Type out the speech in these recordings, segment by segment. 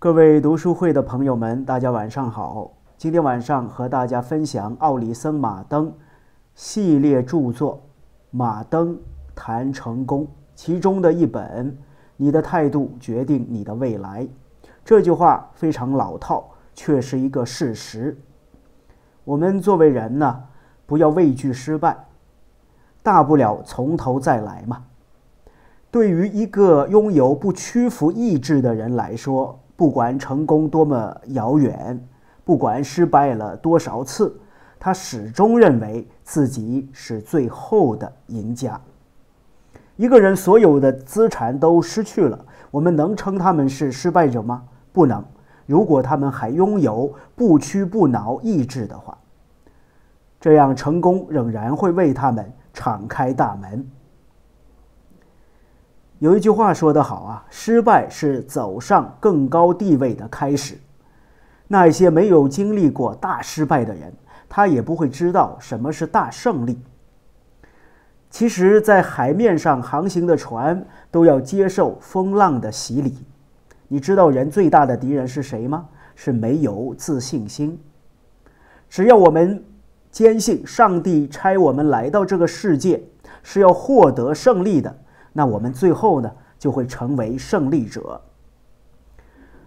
各位读书会的朋友们，大家晚上好。今天晚上和大家分享奥里森·马登系列著作《马登谈成功》其中的一本。你的态度决定你的未来。这句话非常老套，却是一个事实。我们作为人呢，不要畏惧失败，大不了从头再来嘛。对于一个拥有不屈服意志的人来说，不管成功多么遥远，不管失败了多少次，他始终认为自己是最后的赢家。一个人所有的资产都失去了，我们能称他们是失败者吗？不能。如果他们还拥有不屈不挠意志的话，这样成功仍然会为他们敞开大门。有一句话说得好啊，失败是走上更高地位的开始。那些没有经历过大失败的人，他也不会知道什么是大胜利。其实，在海面上航行的船都要接受风浪的洗礼。你知道人最大的敌人是谁吗？是没有自信心。只要我们坚信上帝差我们来到这个世界是要获得胜利的。那我们最后呢，就会成为胜利者。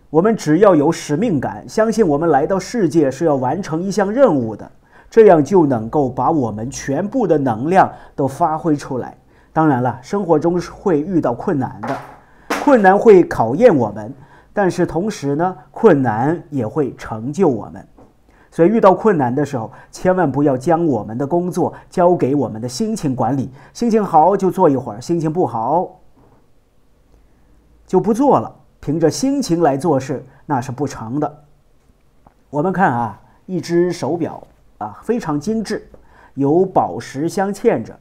我们只要有使命感，相信我们来到世界是要完成一项任务的，这样就能够把我们全部的能量都发挥出来。当然了，生活中是会遇到困难的，困难会考验我们，但是同时呢，困难也会成就我们。所以遇到困难的时候，千万不要将我们的工作交给我们的心情管理。心情好就做一会儿，心情不好就不做了。凭着心情来做事那是不成的。我们看啊，一只手表啊，非常精致，有宝石镶嵌着，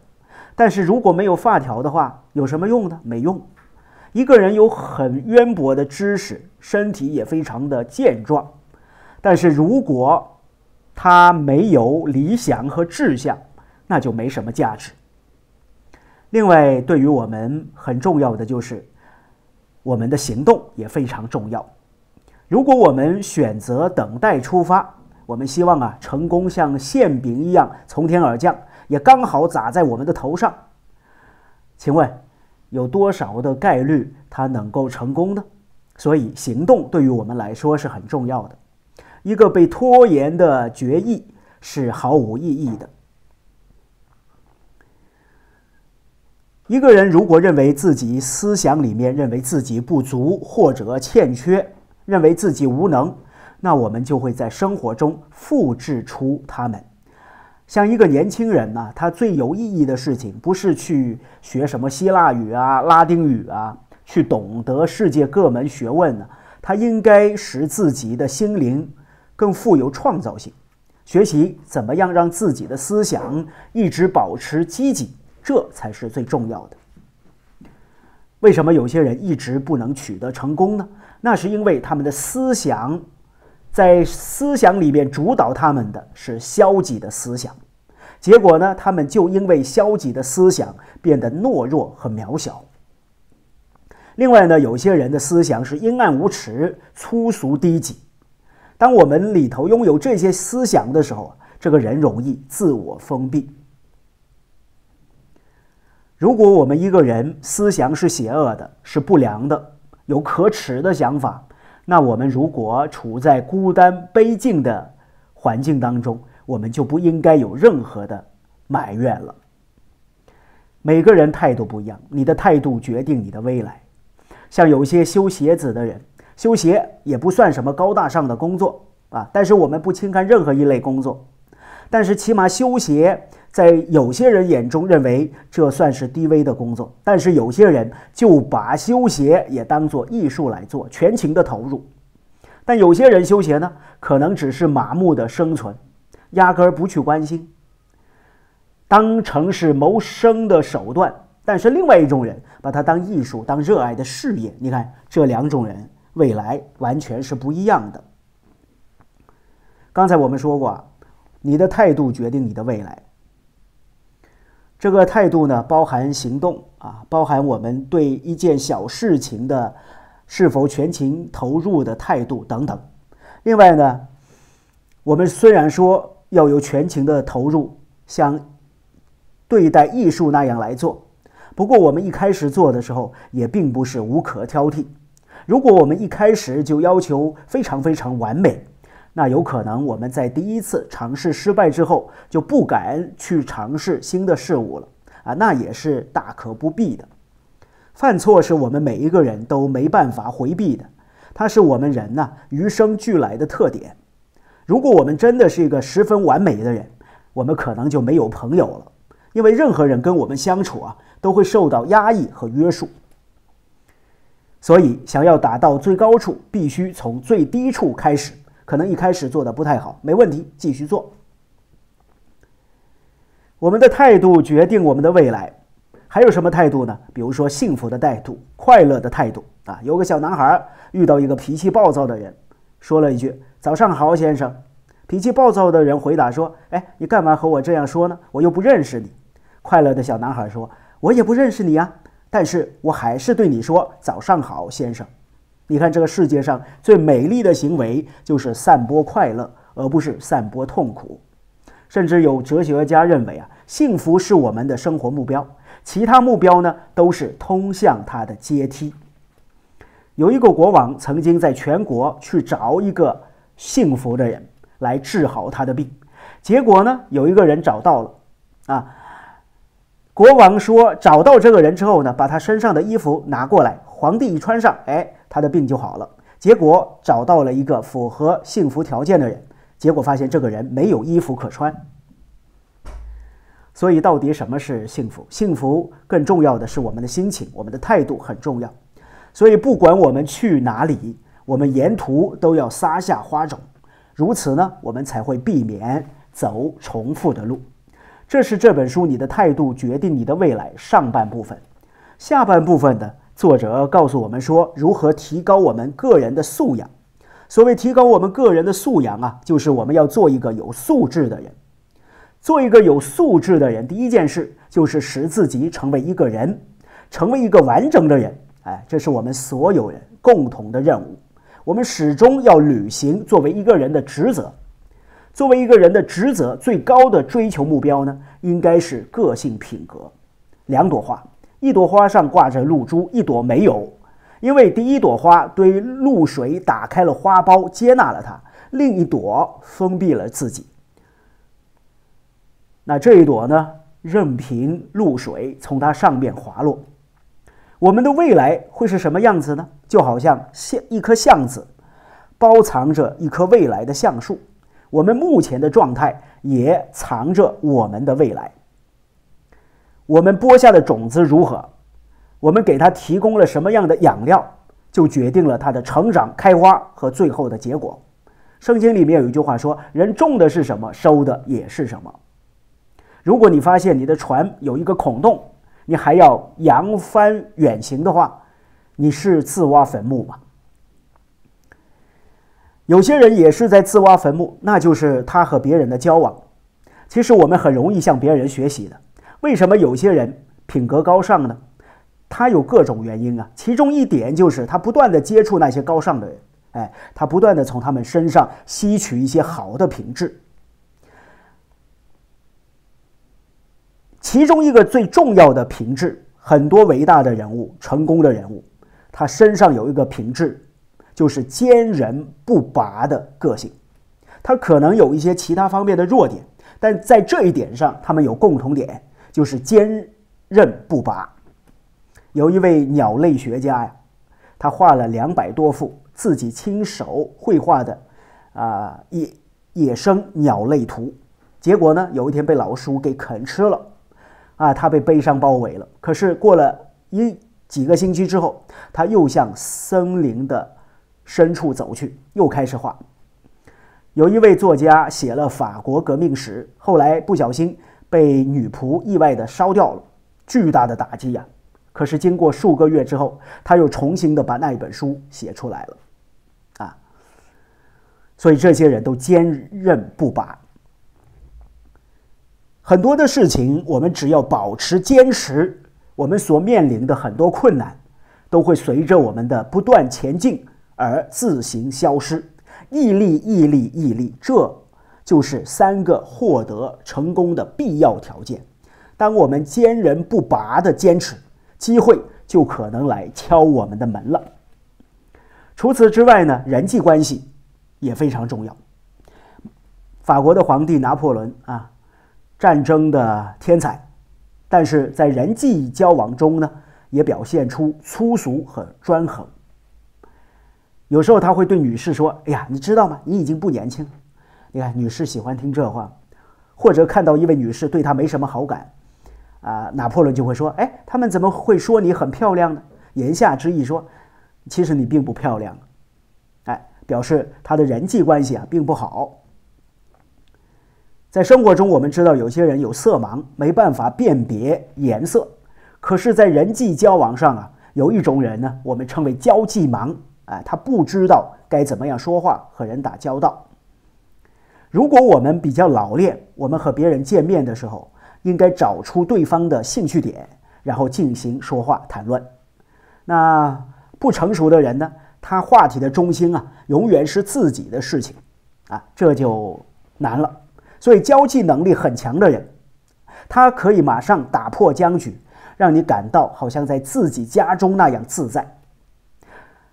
但是如果没有发条的话，有什么用呢？没用。一个人有很渊博的知识，身体也非常的健壮，但是如果他没有理想和志向，那就没什么价值。另外，对于我们很重要的就是，我们的行动也非常重要。如果我们选择等待出发，我们希望啊成功像馅饼一样从天而降，也刚好砸在我们的头上。请问，有多少的概率它能够成功呢？所以，行动对于我们来说是很重要的。一个被拖延的决议是毫无意义的。一个人如果认为自己思想里面认为自己不足或者欠缺，认为自己无能，那我们就会在生活中复制出他们。像一个年轻人呢，他最有意义的事情不是去学什么希腊语啊、拉丁语啊，去懂得世界各门学问呢，他应该使自己的心灵。更富有创造性，学习怎么样让自己的思想一直保持积极，这才是最重要的。为什么有些人一直不能取得成功呢？那是因为他们的思想，在思想里面主导他们的是消极的思想，结果呢，他们就因为消极的思想变得懦弱和渺小。另外呢，有些人的思想是阴暗无耻、粗俗低级。当我们里头拥有这些思想的时候，这个人容易自我封闭。如果我们一个人思想是邪恶的、是不良的、有可耻的想法，那我们如果处在孤单悲境的环境当中，我们就不应该有任何的埋怨了。每个人态度不一样，你的态度决定你的未来。像有些修鞋子的人。修鞋也不算什么高大上的工作啊，但是我们不轻看任何一类工作，但是起码修鞋在有些人眼中认为这算是低微的工作，但是有些人就把修鞋也当做艺术来做，全情的投入。但有些人修鞋呢，可能只是麻木的生存，压根儿不去关心，当成是谋生的手段。但是另外一种人把它当艺术，当热爱的事业。你看这两种人。未来完全是不一样的。刚才我们说过，你的态度决定你的未来。这个态度呢，包含行动啊，包含我们对一件小事情的是否全情投入的态度等等。另外呢，我们虽然说要有全情的投入，像对待艺术那样来做，不过我们一开始做的时候也并不是无可挑剔。如果我们一开始就要求非常非常完美，那有可能我们在第一次尝试失败之后就不敢去尝试新的事物了啊，那也是大可不必的。犯错是我们每一个人都没办法回避的。它是我们人呐与生俱来的特点。如果我们真的是一个十分完美的人，我们可能就没有朋友了，因为任何人跟我们相处啊，都会受到压抑和约束。所以，想要达到最高处，必须从最低处开始。可能一开始做的不太好，没问题，继续做。我们的态度决定我们的未来。还有什么态度呢？比如说幸福的态度、快乐的态度啊。有个小男孩遇到一个脾气暴躁的人，说了一句：“早上好，先生。”脾气暴躁的人回答说：“哎，你干嘛和我这样说呢？我又不认识你。”快乐的小男孩说：“我也不认识你啊，但是我还是对你说早上好，先生。”你看，这个世界上最美丽的行为就是散播快乐，而不是散播痛苦。甚至有哲学家认为啊，幸福是我们的生活目标。其他目标呢，都是通向他的阶梯。有一个国王曾经在全国去找一个幸福的人来治好他的病，结果呢，有一个人找到了，啊，国王说找到这个人之后呢，把他身上的衣服拿过来，皇帝一穿上，哎，他的病就好了。结果找到了一个符合幸福条件的人，结果发现这个人没有衣服可穿。所以，到底什么是幸福？幸福更重要的是我们的心情，我们的态度很重要。所以，不管我们去哪里，我们沿途都要撒下花种，如此呢，我们才会避免走重复的路。这是这本书《你的态度决定你的未来》上半部分。下半部分的作者告诉我们说，如何提高我们个人的素养。所谓提高我们个人的素养啊，就是我们要做一个有素质的人。做一个有素质的人，第一件事就是使自己成为一个人，成为一个完整的人。哎，这是我们所有人共同的任务。我们始终要履行作为一个人的职责。作为一个人的职责，最高的追求目标呢，应该是个性品格。两朵花，一朵花上挂着露珠，一朵没有，因为第一朵花对露水打开了花苞，接纳了它；另一朵封闭了自己。那这一朵呢，任凭露水从它上面滑落。我们的未来会是什么样子呢？就好像像一颗橡子，包藏着一棵未来的橡树。我们目前的状态也藏着我们的未来。我们播下的种子如何，我们给它提供了什么样的养料，就决定了它的成长、开花和最后的结果。圣经里面有一句话说：“人种的是什么，收的也是什么。”如果你发现你的船有一个孔洞，你还要扬帆远行的话，你是自挖坟墓吗？有些人也是在自挖坟墓，那就是他和别人的交往。其实我们很容易向别人学习的。为什么有些人品格高尚呢？他有各种原因啊，其中一点就是他不断的接触那些高尚的人，哎，他不断的从他们身上吸取一些好的品质。其中一个最重要的品质，很多伟大的人物、成功的人物，他身上有一个品质，就是坚韧不拔的个性。他可能有一些其他方面的弱点，但在这一点上，他们有共同点，就是坚韧不拔。有一位鸟类学家呀，他画了两百多幅自己亲手绘画的啊野野生鸟类图，结果呢，有一天被老鼠给啃吃了。啊，他被悲伤包围了。可是过了一几个星期之后，他又向森林的深处走去，又开始画。有一位作家写了法国革命史，后来不小心被女仆意外的烧掉了，巨大的打击呀！可是经过数个月之后，他又重新的把那一本书写出来了。啊，所以这些人都坚韧不拔。很多的事情，我们只要保持坚持，我们所面临的很多困难都会随着我们的不断前进而自行消失。毅力，毅力，毅力，这就是三个获得成功的必要条件。当我们坚韧不拔的坚持，机会就可能来敲我们的门了。除此之外呢，人际关系也非常重要。法国的皇帝拿破仑啊，战争的天才，但是在人际交往中呢，也表现出粗俗和专横。有时候他会对女士说：“哎呀，你知道吗？你已经不年轻。”你看，女士喜欢听这话，或者看到一位女士对他没什么好感，啊，拿破仑就会说：“哎，他们怎么会说你很漂亮呢？”言下之意说，其实你并不漂亮，哎，表示他的人际关系啊并不好。在生活中，我们知道有些人有色盲，没办法辨别颜色。可是，在人际交往上啊，有一种人呢，我们称为交际盲，哎，他不知道该怎么样说话和人打交道。如果我们比较老练，我们和别人见面的时候，应该找出对方的兴趣点，然后进行说话谈论。那不成熟的人呢，他话题的中心啊，永远是自己的事情，啊，这就难了。所以，交际能力很强的人，他可以马上打破僵局，让你感到好像在自己家中那样自在。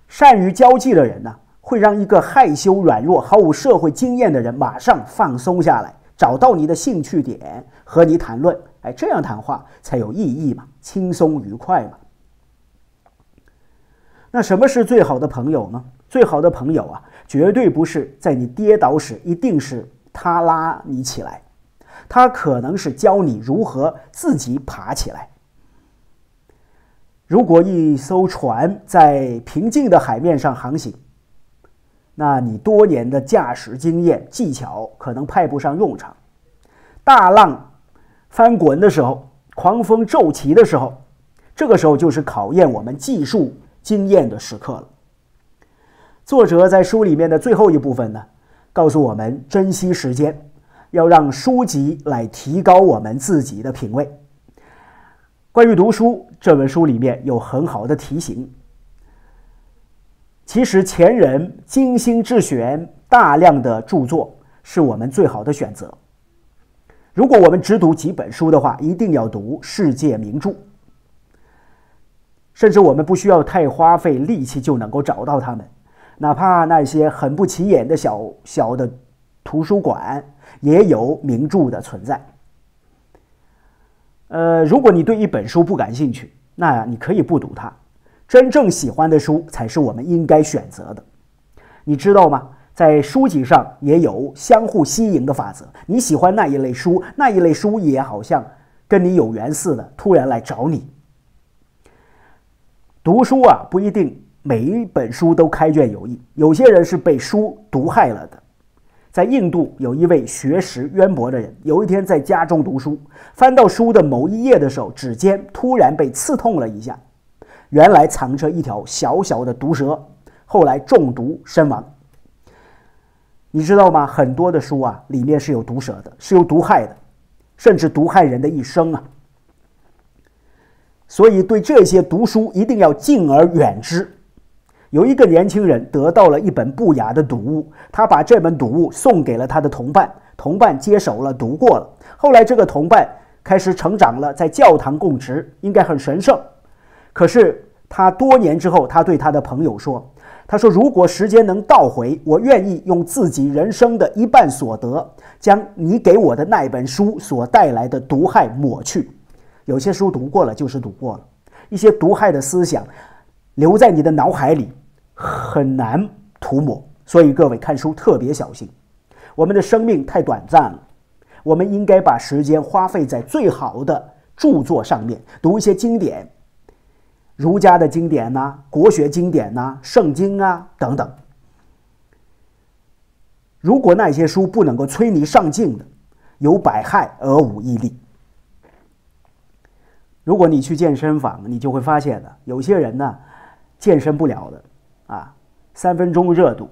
善于交际的人呢，会让一个害羞、软弱、毫无社会经验的人马上放松下来，找到你的兴趣点和你谈论。哎，这样谈话才有意义嘛，轻松愉快嘛。那什么是最好的朋友呢？最好的朋友啊，绝对不是在你跌倒时一定是。他拉你起来，他可能是教你如何自己爬起来。如果一艘船在平静的海面上航行，那你多年的驾驶经验技巧可能派不上用场。大浪翻滚的时候，狂风骤起的时候，这个时候就是考验我们技术经验的时刻了。作者在书里面的最后一部分呢？告诉我们珍惜时间，要让书籍来提高我们自己的品味。关于读书，这本书里面有很好的提醒。其实前人精心制选大量的著作，是我们最好的选择。如果我们只读几本书的话，一定要读世界名著。甚至我们不需要太花费力气就能够找到它们。哪怕那些很不起眼的小小的图书馆，也有名著的存在。呃，如果你对一本书不感兴趣，那你可以不读它。真正喜欢的书才是我们应该选择的。你知道吗？在书籍上也有相互吸引的法则。你喜欢那一类书，那一类书也好像跟你有缘似的，突然来找你。读书啊，不一定。每一本书都开卷有益，有些人是被书毒害了的。在印度，有一位学识渊博的人，有一天在家中读书，翻到书的某一页的时候，指尖突然被刺痛了一下，原来藏着一条小小的毒蛇，后来中毒身亡。你知道吗？很多的书啊，里面是有毒蛇的，是有毒害的，甚至毒害人的一生啊。所以，对这些读书一定要敬而远之。有一个年轻人得到了一本不雅的读物，他把这本读物送给了他的同伴，同伴接手了，读过了。后来这个同伴开始成长了，在教堂供职，应该很神圣。可是他多年之后，他对他的朋友说：“他说，如果时间能倒回，我愿意用自己人生的一半所得，将你给我的那本书所带来的毒害抹去。有些书读过了就是读过了，一些毒害的思想。”留在你的脑海里很难涂抹，所以各位看书特别小心。我们的生命太短暂了，我们应该把时间花费在最好的著作上面，读一些经典，儒家的经典呐，国学经典呐，圣经啊等等。如果那些书不能够催你上进的，有百害而无一利。如果你去健身房，你就会发现的，有些人呢。健身不了的，啊，三分钟热度，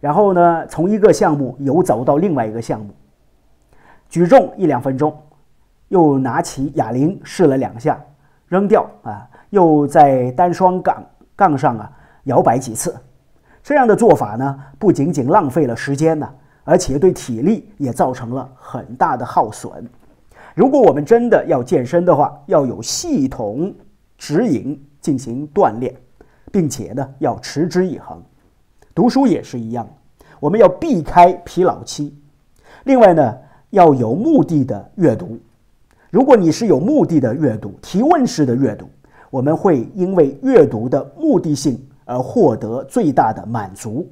然后呢，从一个项目游走到另外一个项目，举重一两分钟，又拿起哑铃试了两下，扔掉啊，又在单双杠杠上啊摇摆几次。这样的做法呢，不仅仅浪费了时间呢，而且对体力也造成了很大的耗损。如果我们真的要健身的话，要有系统指引进行锻炼，并且呢要持之以恒。读书也是一样，我们要避开疲劳期。另外呢，要有目的的阅读。如果你是有目的的阅读、提问式的阅读，我们会因为阅读的目的性而获得最大的满足。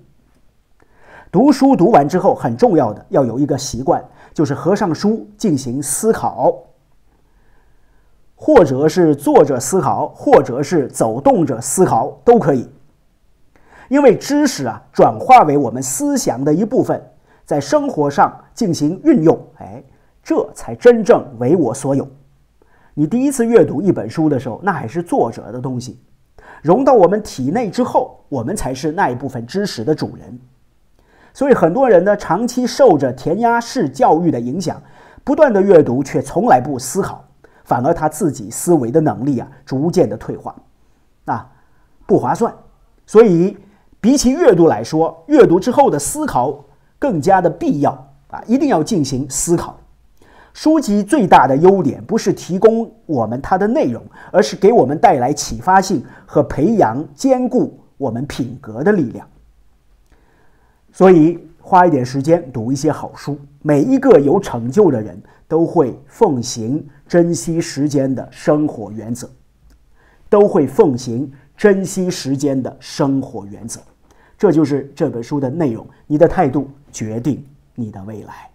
读书读完之后，很重要的要有一个习惯。就是合上书进行思考，或者是坐着思考，或者是走动着思考都可以。因为知识啊，转化为我们思想的一部分，在生活上进行运用，哎，这才真正为我所有。你第一次阅读一本书的时候，那还是作者的东西，融到我们体内之后，我们才是那一部分知识的主人。所以很多人呢，长期受着填鸭式教育的影响，不断的阅读却从来不思考，反而他自己思维的能力啊，逐渐的退化，啊，不划算。所以比起阅读来说，阅读之后的思考更加的必要啊，一定要进行思考。书籍最大的优点不是提供我们它的内容，而是给我们带来启发性和培养坚固我们品格的力量。所以，花一点时间读一些好书。每一个有成就的人都会奉行珍惜时间的生活原则，都会奉行珍惜时间的生活原则。这就是这本书的内容。你的态度决定你的未来。